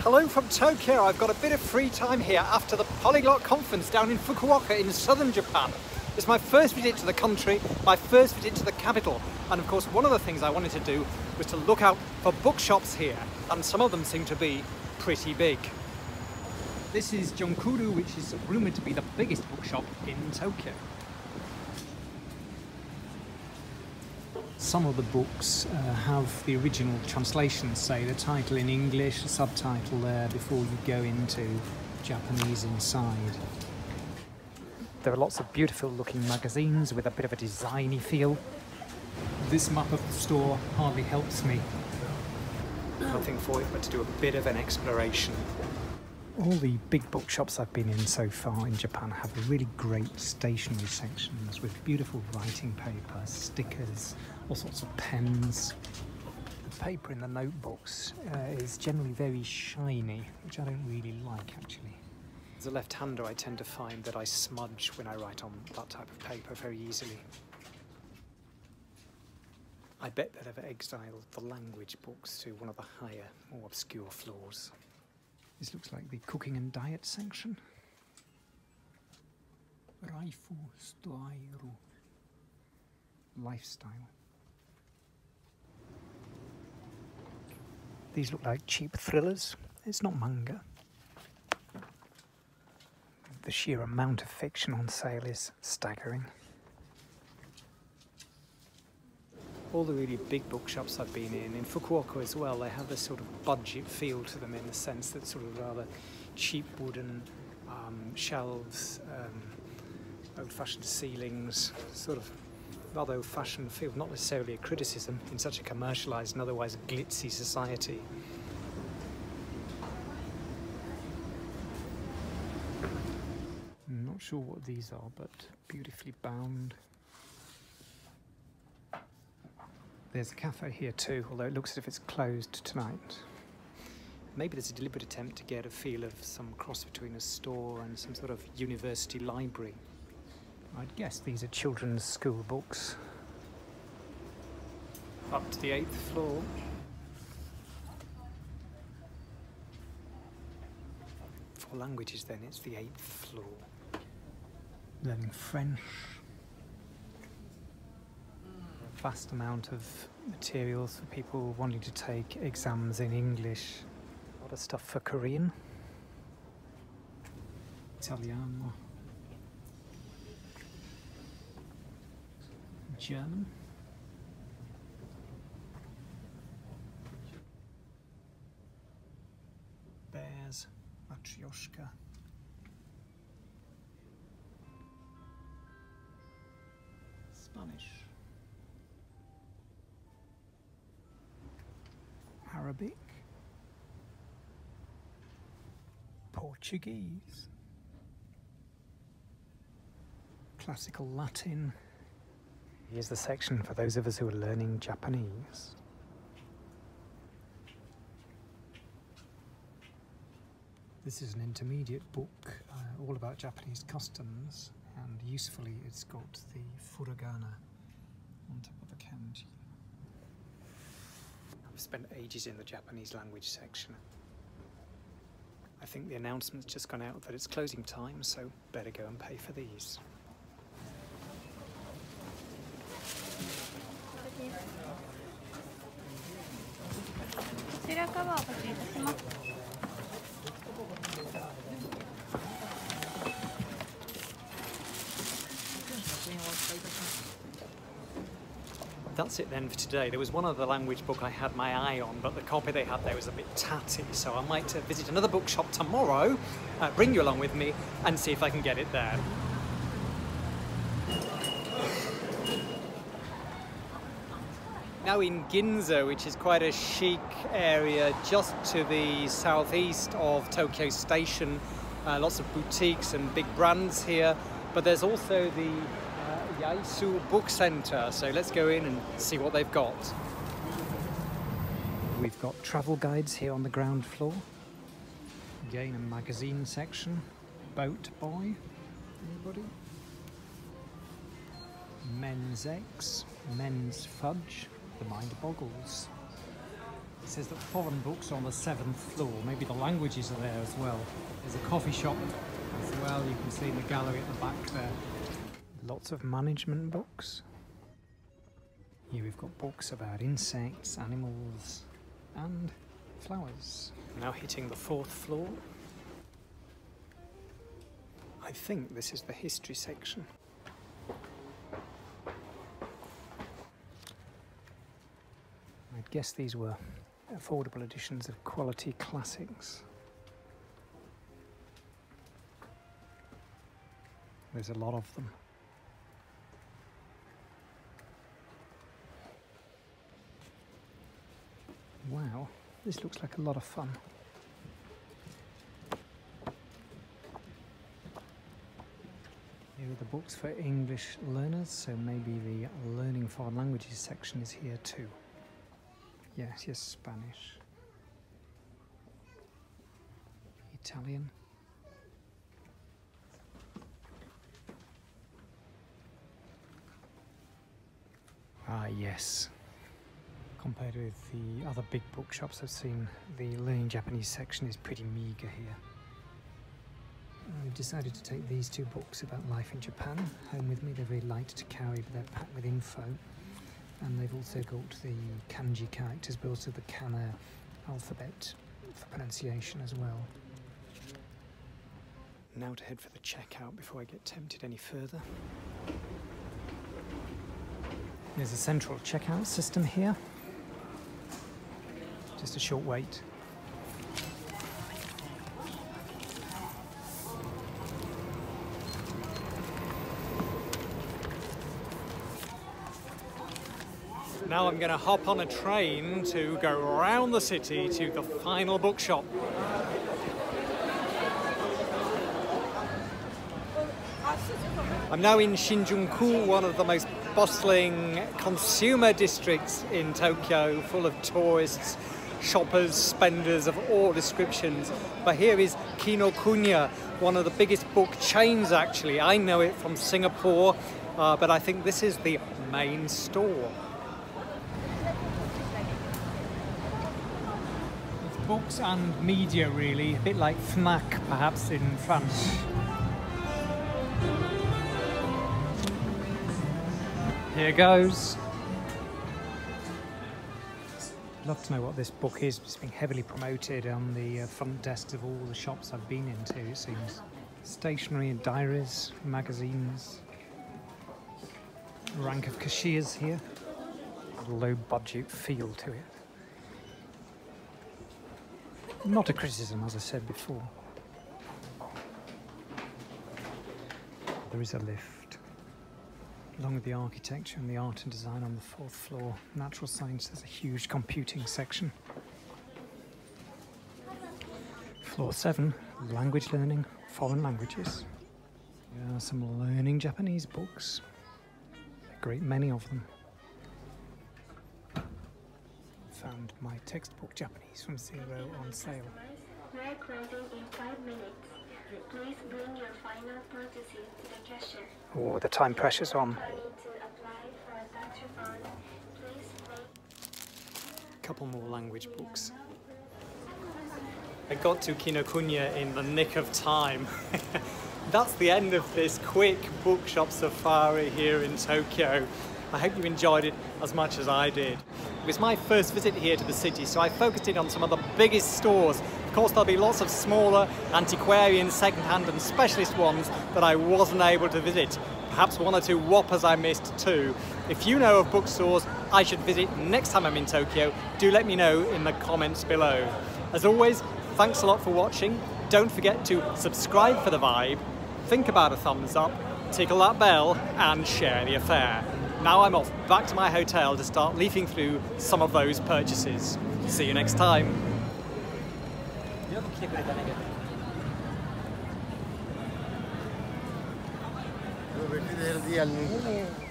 Hello from Tokyo. I've got a bit of free time here after the Polyglot Conference down in Fukuoka in southern Japan. It's my first visit to the country, my first visit to the capital, and of course one of the things I wanted to do was to look out for bookshops here, and some of them seem to be pretty big. This is Junkudo, which is rumoured to be the biggest bookshop in Tokyo. Some of the books uh, have the original translations, say the title in English, a subtitle there before you go into Japanese inside. There are lots of beautiful looking magazines with a bit of a designy feel. This map of the store hardly helps me. Nothing for it but to do a bit of an exploration. All the big bookshops I've been in so far in Japan have really great stationery sections with beautiful writing paper, stickers, all sorts of pens. The paper in the notebooks uh, is generally very shiny, which I don't really like actually. As a left-hander, I tend to find that I smudge when I write on that type of paper very easily. I bet that I've exiled the language books to one of the higher, more obscure floors. This looks like the cooking and diet section. Raifu. Lifestyle. These look like cheap thrillers. It's not manga. The sheer amount of fiction on sale is staggering. All the really big bookshops I've been in, in Fukuoka as well, they have this sort of budget feel to them in the sense that sort of rather cheap wooden um, shelves, um, old-fashioned ceilings, sort of rather old-fashioned feel, not necessarily a criticism in such a commercialised and otherwise glitzy society. I'm not sure what these are, but beautifully bound. There's a cafe here too, although it looks as if it's closed tonight. Maybe there's a deliberate attempt to get a feel of some cross between a store and some sort of university library. I'd guess these are children's school books. Up to the eighth floor. For languages then, it's the eighth floor. Learning French vast amount of materials for people wanting to take exams in English. A lot of stuff for Korean. Italiano. German. Bears, Matryoshka. Spanish. Arabic, Portuguese, classical Latin. Here's the section for those of us who are learning Japanese. This is an intermediate book uh, all about Japanese customs and usefully it's got the furigana on top of the kanji. I've spent ages in the Japanese language section. I think the announcement's just gone out that it's closing time, so better go and pay for these. That's it then for today. There was one other language book I had my eye on, but the copy they had there was a bit tatty, so I might uh, visit another bookshop tomorrow, uh, bring you along with me, and see if I can get it there. Now in Ginza, which is quite a chic area just to the southeast of Tokyo Station, uh, lots of boutiques and big brands here, but there's also the Yaesu Book Centre. So let's go in and see what they've got. We've got travel guides here on the ground floor. Again, a magazine section. Boat Boy. Anybody? Men's X. Men's Fudge. The Mind Boggles. It says that foreign books are on the seventh floor. Maybe the languages are there as well. There's a coffee shop as well. You can see in the gallery at the back there. Lots of management books. Here we've got books about insects, animals, and flowers. Now hitting the fourth floor. I think this is the history section. I'd guess these were affordable editions of quality classics. There's a lot of them. This looks like a lot of fun. Here are the books for English learners, so maybe the Learning Foreign Languages section is here too. Yes, yes, Spanish. Italian. Ah, yes. Compared with the other big bookshops I've seen, the Learning Japanese section is pretty meagre here. I've decided to take these two books about life in Japan home with me. They're very light to carry, but they're packed with info. And they've also got the kanji characters, but also the kana alphabet for pronunciation as well. Now to head for the checkout before I get tempted any further. There's a central checkout system here. Just a short wait. Now I'm going to hop on a train to go around the city to the final bookshop. I'm now in Shinjuku, one of the most bustling consumer districts in Tokyo, full of tourists, shoppers, spenders of all descriptions. But here is Kinokuniya, one of the biggest book chains actually. I know it from Singapore, uh, but I think this is the main store. books and media really, a bit like FNAC perhaps in France. Here goes. Love to know what this book is. It's been heavily promoted on the uh, front desks of all the shops I've been into, it seems. Stationery and diaries, magazines. Rank of cashiers here. Low budget feel to it. Not a criticism, as I said before. There is a lift. Along with the architecture and the art and design on the fourth floor, natural science has a huge computing section. Floor 7, language learning, foreign languages. There are some learning Japanese books, a great many of them found my textbook Japanese from Zero on sale. We're closing in five minutes. Please bring your final purchases to the cashier. Oh, the time pressure's on. I need to apply for a tax refund. Please wait. A couple more language books. I got to Kinokuniya in the nick of time. That's the end of this quick bookshop safari here in Tokyo. I hope you enjoyed it as much as I did. It was my first visit here to the city, so I focused in on some of the biggest stores. Course, there'll be lots of smaller, antiquarian, second-hand and specialist ones that I wasn't able to visit. Perhaps one or two whoppers I missed too. If you know of bookstores I should visit next time I'm in Tokyo, do let me know in the comments below. As always, thanks a lot for watching. Don't forget to subscribe for the vibe, think about a thumbs up, tickle that bell and share the affair. Now I'm off back to my hotel to start leafing through some of those purchases. See you next time. 来てくれたんだけど。Vestite del día al niño.